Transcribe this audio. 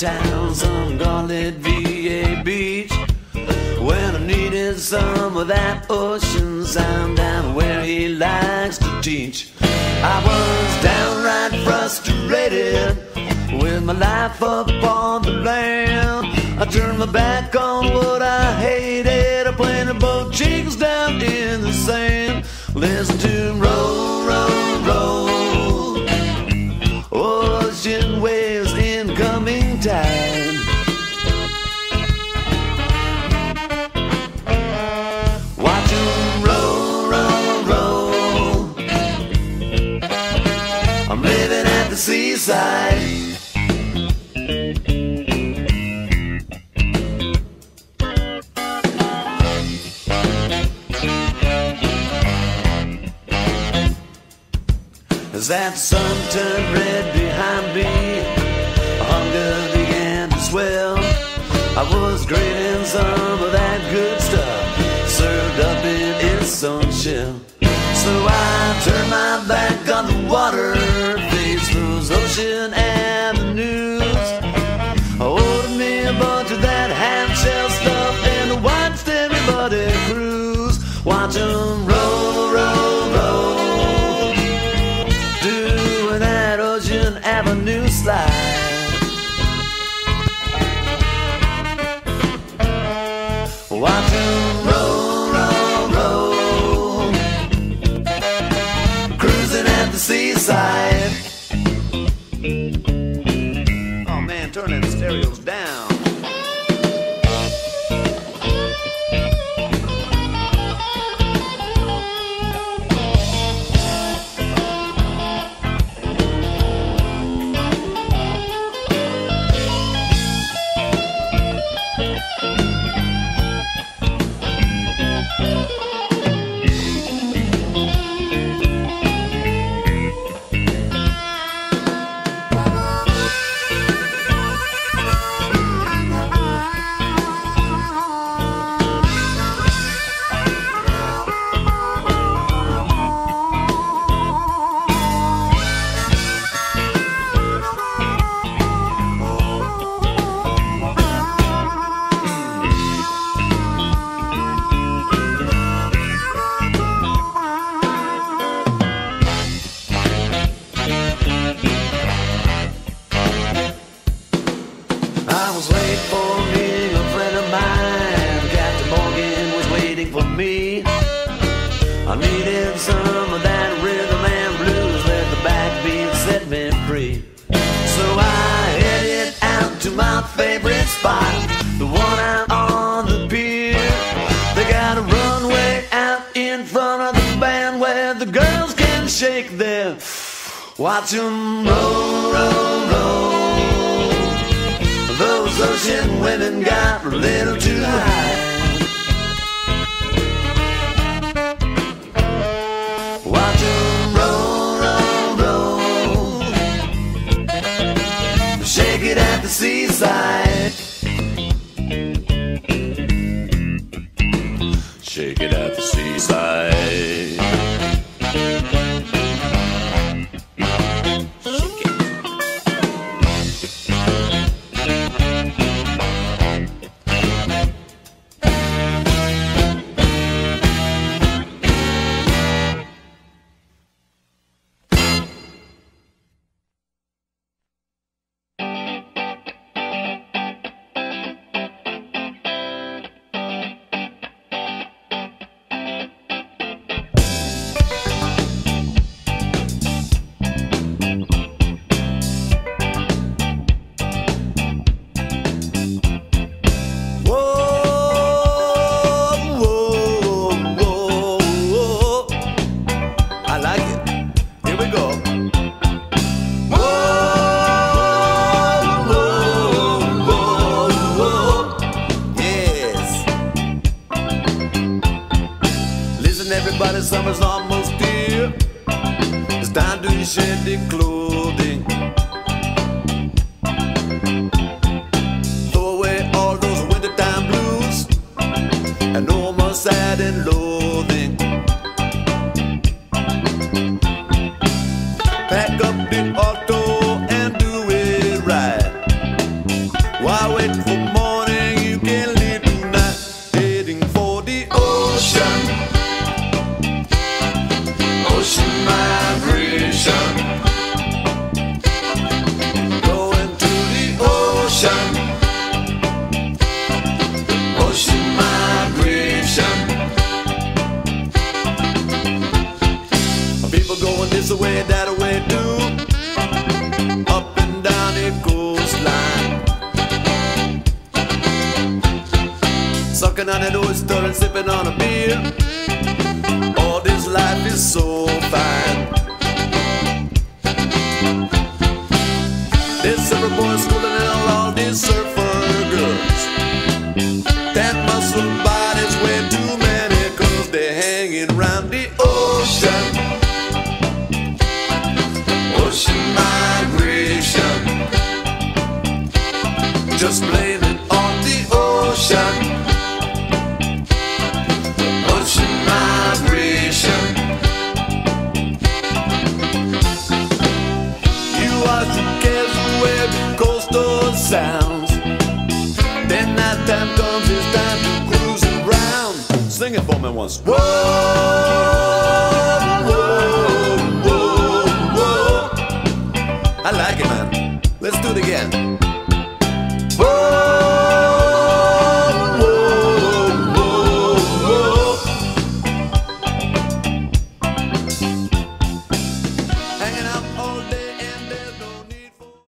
town, some gauntlet VA beach. When I needed some of that ocean sound down where he likes to teach. I was downright frustrated my life up on the land. I turned my back on what I hated. I planted both cheeks down in the sand. Listen to roll, roll, roll. Ocean waves incoming tide. Watch roll, roll, roll. I'm living at the seaside. That sun turned red behind me, hunger began to swell. I was craving some of that good stuff served up in its own shell. So I turned my back on the water, faced those ocean Avenue slide. Watch 'em roll, roll, roll, cruising at the seaside. My favorite spot, the one out on the pier. They got a runway out in front of the band where the girls can shake their. Watch 'em roll, roll, roll. Those ocean women got a little too high. Seaside. The summer's almost here. It's time to shed the clothing. Throw away all those wintertime blues and no more sad and low. Going this way, that way too. Up and down the coastline. Sucking on an oyster and sipping on a beer. All this life is so fine. This surfer boy schooling and all these surfer girls. That muscle body's way too many cause they're hanging round the. Ocean Just blame it on the ocean. Ocean migration. You are the cares away the coastal sounds. Then that time comes, it's time to cruise around. Sing it for me once. Whoa, whoa, whoa, whoa. I like it, man. Let's do it again.